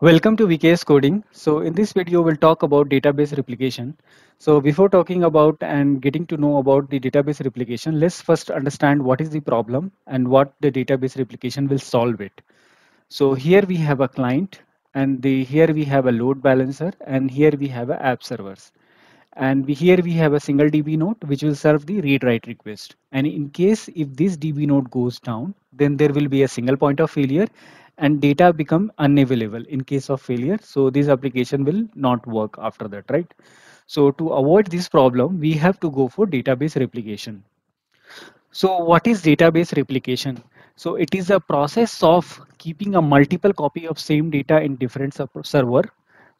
Welcome to VKS Coding. So in this video, we'll talk about database replication. So before talking about and getting to know about the database replication, let's first understand what is the problem and what the database replication will solve it. So here we have a client and the, here we have a load balancer and here we have a app servers. And we, here we have a single DB node which will serve the read write request. And in case if this DB node goes down, then there will be a single point of failure and data become unavailable in case of failure. So this application will not work after that, right? So to avoid this problem, we have to go for database replication. So what is database replication? So it is a process of keeping a multiple copy of same data in different server.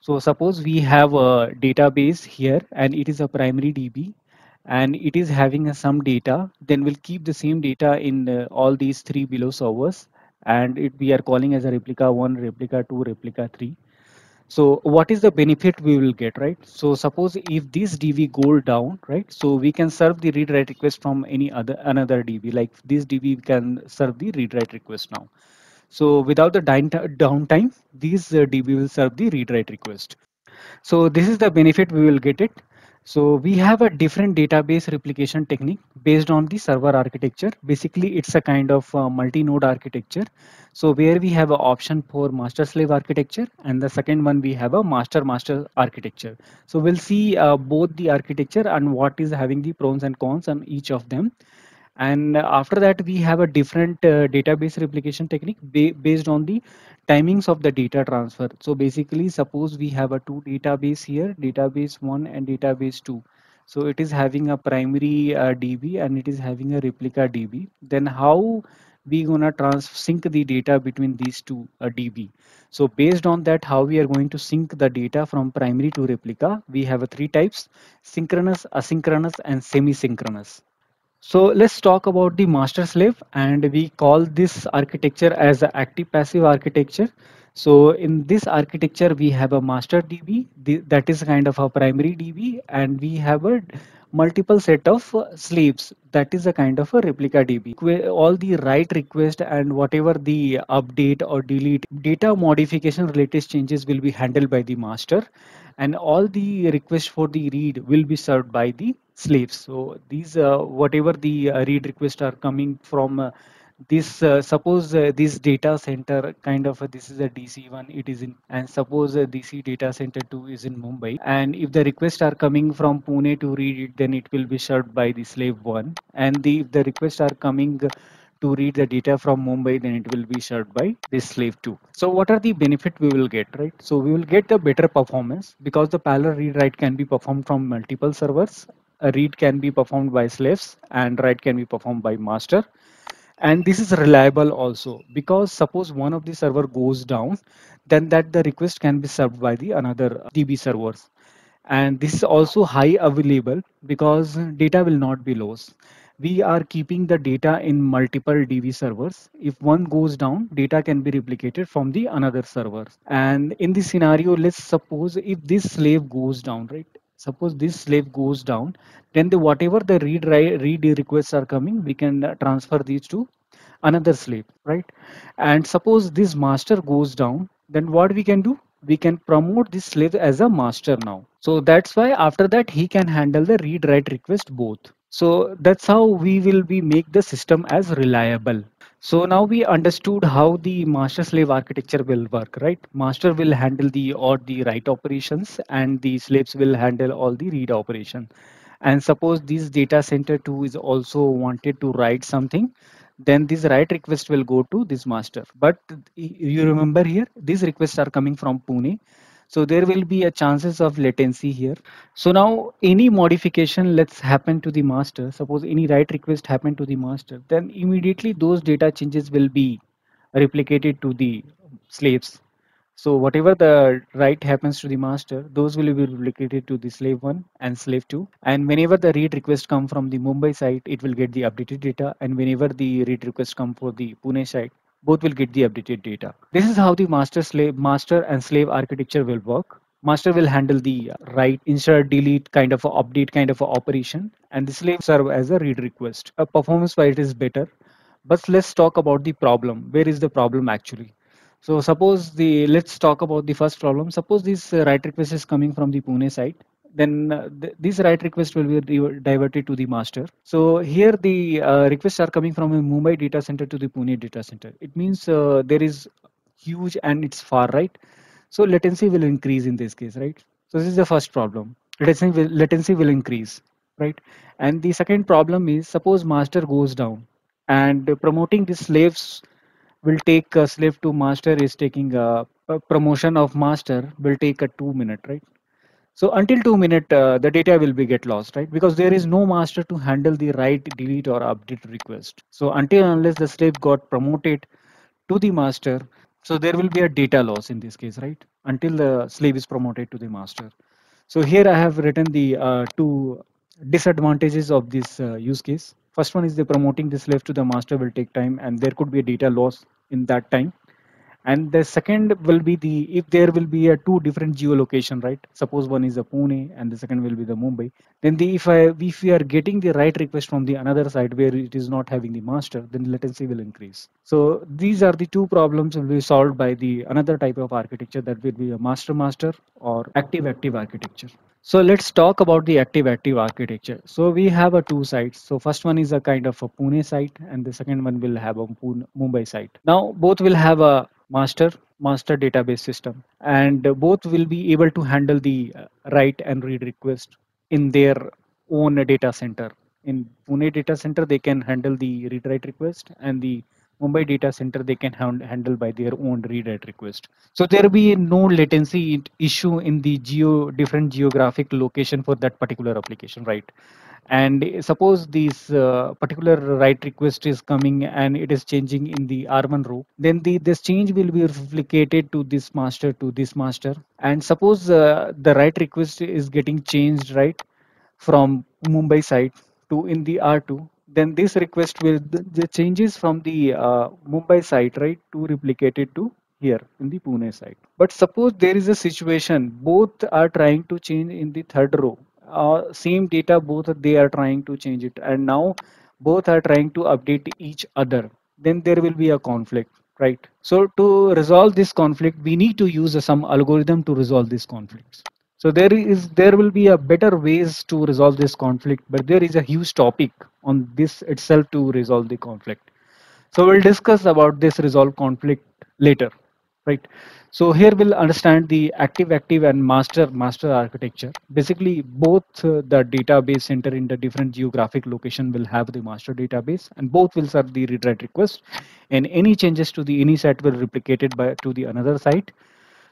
So suppose we have a database here and it is a primary DB and it is having some data, then we'll keep the same data in uh, all these three below servers and it we are calling as a replica 1 replica 2 replica 3 so what is the benefit we will get right? So suppose if this db goes down right so we can serve the read write request from any other another db like this db can serve the read write request now. So without the downtime this uh, db will serve the read write request. So this is the benefit we will get it so we have a different database replication technique based on the server architecture. Basically, it's a kind of uh, multi-node architecture. So where we have an option for master-slave architecture and the second one we have a master-master architecture. So we'll see uh, both the architecture and what is having the pros and cons on each of them and after that we have a different uh, database replication technique ba based on the timings of the data transfer. So basically suppose we have a two database here database 1 and database 2 so it is having a primary uh, db and it is having a replica db then how we gonna trans sync the data between these two uh, db so based on that how we are going to sync the data from primary to replica we have a three types synchronous asynchronous and semi-synchronous so let's talk about the master slave and we call this architecture as active passive architecture. So in this architecture, we have a master DB that is kind of a primary DB and we have a multiple set of slaves that is a kind of a replica DB. All the write request and whatever the update or delete data modification related changes will be handled by the master and all the requests for the read will be served by the slaves. So these uh, whatever the uh, read requests are coming from uh, this uh, suppose uh, this data center kind of uh, this is a dc1 it is in and suppose dc data center 2 is in mumbai and if the requests are coming from pune to read it then it will be served by the slave 1 and the if the requests are coming to read the data from Mumbai, then it will be served by this slave 2. So what are the benefit we will get, right? So we will get a better performance because the parallel read write can be performed from multiple servers. A read can be performed by slaves and write can be performed by master. And this is reliable also because suppose one of the server goes down, then that the request can be served by the another DB servers. And this is also high available because data will not be lost we are keeping the data in multiple DB servers. If one goes down, data can be replicated from the another server. And in this scenario, let's suppose if this slave goes down, right? Suppose this slave goes down, then the whatever the read write read requests are coming, we can uh, transfer these to another slave, right? And suppose this master goes down, then what we can do? We can promote this slave as a master now. So that's why after that he can handle the read write request both. So that's how we will be make the system as reliable. So now we understood how the master slave architecture will work, right? Master will handle the or the write operations and the slaves will handle all the read operation. And suppose this data center 2 is also wanted to write something, then this write request will go to this master. But you remember here, these requests are coming from Pune so there will be a chances of latency here. So now any modification let's happen to the master, suppose any write request happen to the master, then immediately those data changes will be replicated to the slaves. So whatever the write happens to the master, those will be replicated to the slave one and slave two. And whenever the read request come from the Mumbai site, it will get the updated data. And whenever the read request come for the Pune site, both will get the updated data. This is how the master slave master and slave architecture will work. Master will handle the write, insert, delete kind of update kind of operation, and the slave serve as a read request. A performance wise it is better, but let's talk about the problem. Where is the problem actually? So suppose the let's talk about the first problem. Suppose this uh, write request is coming from the Pune side, then uh, th- this write request will be di- diverted to the master. So here the uh, requests are coming from a Mumbai data center to the Pune data center. It means uh, there is huge and it's far right. So latency will increase in this case, right? So this is the first problem. Latency will, latency will increase, right? And the second problem is suppose master goes down and promoting the slaves will take a slave to master is taking a, a promotion of master will take a two minute, right? So until two minute, uh, the data will be get lost, right? Because there is no master to handle the write, delete, or update request. So until unless the slave got promoted to the master, so there will be a data loss in this case, right? Until the slave is promoted to the master. So here I have written the uh, two disadvantages of this uh, use case. First one is the promoting the slave to the master will take time and there could be a data loss in that time and the second will be the if there will be a two different geolocation right suppose one is a pune and the second will be the mumbai then the if i if we are getting the write request from the another side where it is not having the master then latency will increase so these are the two problems will be solved by the another type of architecture that will be a master master or active active architecture so let's talk about the active-active architecture. So we have a two sites. So first one is a kind of a Pune site and the second one will have a Pune, Mumbai site. Now both will have a master master database system and both will be able to handle the uh, write and read request in their own data center. In Pune data center, they can handle the read write request and the Mumbai data center they can handle by their own read write request. So there will be no latency issue in the geo different geographic location for that particular application, right? And suppose this uh, particular write request is coming and it is changing in the R1 row, then the this change will be replicated to this master to this master. And suppose uh, the write request is getting changed, right, from Mumbai side to in the R2, then this request will the, changes from the uh, Mumbai site right to replicate it to here in the Pune site. But suppose there is a situation both are trying to change in the third row. Uh, same data both they are trying to change it and now both are trying to update each other then there will be a conflict right so to resolve this conflict we need to use some algorithm to resolve these conflicts so there is there will be a better ways to resolve this conflict, but there is a huge topic on this itself to resolve the conflict. So we'll discuss about this resolve conflict later, right? So here we'll understand the active-active and master-master architecture. Basically, both uh, the database center in the different geographic location will have the master database, and both will serve the read-write request. And any changes to the any set will replicate it by to the another site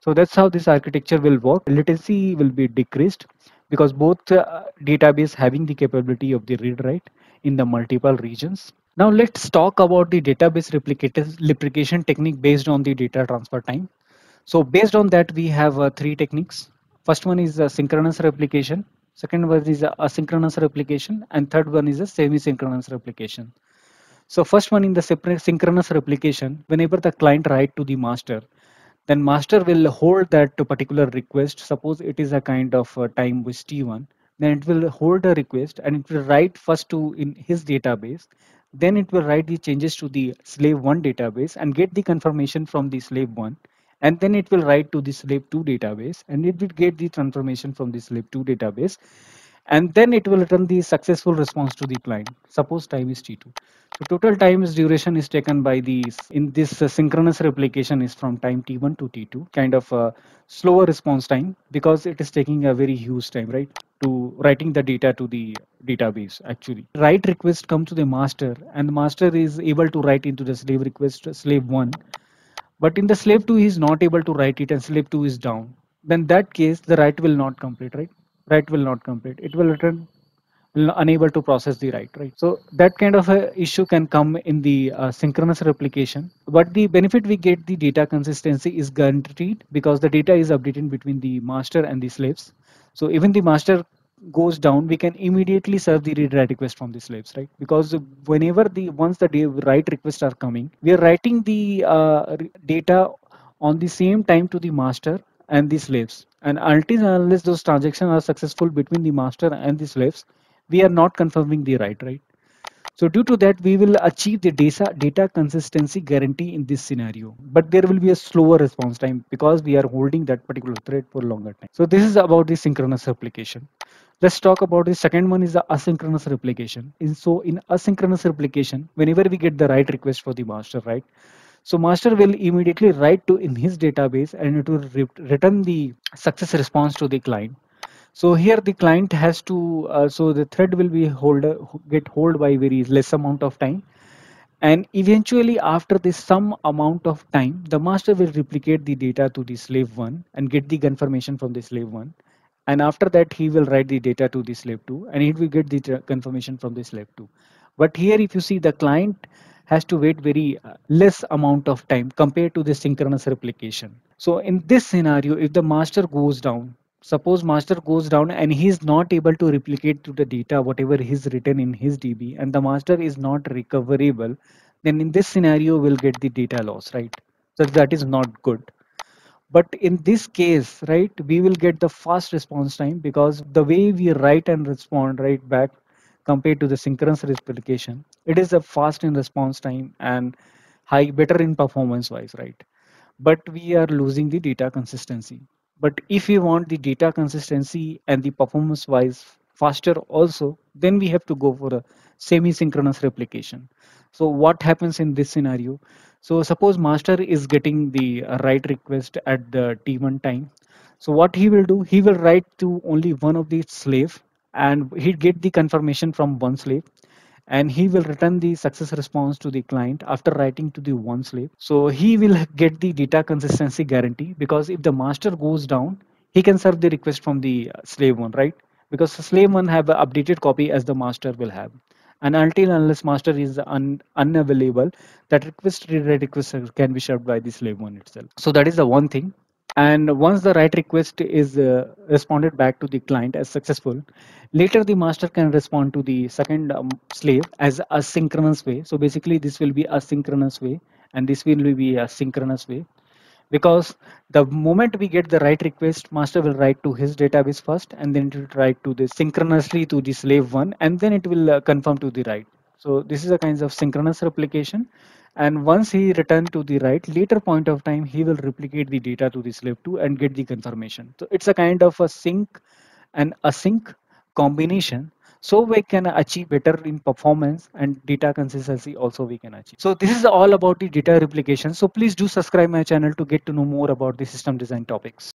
so that's how this architecture will work. Latency will be decreased because both uh, database having the capability of the read write in the multiple regions. Now let's talk about the database replication technique based on the data transfer time. So based on that, we have uh, three techniques. First one is synchronous replication. Second one is asynchronous replication, and third one is a semi-synchronous replication. So first one in the synchronous replication, whenever the client write to the master, then master will hold that particular request suppose it is a kind of time with t1 then it will hold a request and it will write first to in his database then it will write the changes to the slave 1 database and get the confirmation from the slave 1 and then it will write to this slave 2 database and it will get the transformation from this slave 2 database. And then it will return the successful response to the client. Suppose time is t2 so total times duration is taken by the in this uh, synchronous replication is from time t1 to t2 kind of a slower response time because it is taking a very huge time right to writing the data to the database actually. Write request come to the master and the master is able to write into the slave request slave 1 but in the slave 2 he is not able to write it and slave 2 is down. Then that case the write will not complete right? Write will not complete. It will return unable to process the write right? So that kind of a issue can come in the uh, synchronous replication. But the benefit we get the data consistency is guaranteed because the data is updated between the master and the slaves. So even the master goes down we can immediately serve the read write request from the slaves right because whenever the once the write requests are coming we are writing the uh, data on the same time to the master and the slaves. And until unless those transactions are successful between the master and the slaves, we are not confirming the write, right? So due to that, we will achieve the data, data consistency guarantee in this scenario. But there will be a slower response time because we are holding that particular thread for longer time. So this is about the synchronous replication. Let's talk about the second one is the asynchronous replication. In, so in asynchronous replication, whenever we get the write request for the master, right? So master will immediately write to in his database and it will re return the success response to the client so here the client has to, uh, so the thread will be hold, get hold by very less amount of time. And eventually after this some amount of time, the master will replicate the data to the slave one and get the confirmation from the slave one. And after that, he will write the data to the slave two and it will get the confirmation from the slave two. But here, if you see the client has to wait very uh, less amount of time compared to the synchronous replication. So in this scenario, if the master goes down, suppose master goes down and he is not able to replicate to the data whatever is written in his db and the master is not recoverable then in this scenario we'll get the data loss right so that is not good but in this case right we will get the fast response time because the way we write and respond right back compared to the synchronous replication it is a fast in response time and high better in performance wise right but we are losing the data consistency but if we want the data consistency and the performance wise faster also, then we have to go for a semi-synchronous replication. So what happens in this scenario? So suppose master is getting the write request at the T1 time. So what he will do, he will write to only one of the slave and he get the confirmation from one slave and he will return the success response to the client after writing to the one slave. So he will get the data consistency guarantee because if the master goes down, he can serve the request from the uh, slave one, right? Because the slave one have an updated copy as the master will have. And until unless master is un unavailable, that request read request can be served by the slave one itself. So that is the one thing. And once the write request is uh, responded back to the client as successful later the master can respond to the second um, slave as a synchronous way. So basically this will be a synchronous way and this will be a synchronous way because the moment we get the write request master will write to his database first and then it will write to the synchronously to the slave one and then it will uh, confirm to the write. So this is a kind of synchronous replication and once he return to the write later point of time he will replicate the data to the slave 2 and get the confirmation. So it's a kind of a sync and async combination so we can achieve better in performance and data consistency also we can achieve. So this is all about the data replication. So please do subscribe my channel to get to know more about the system design topics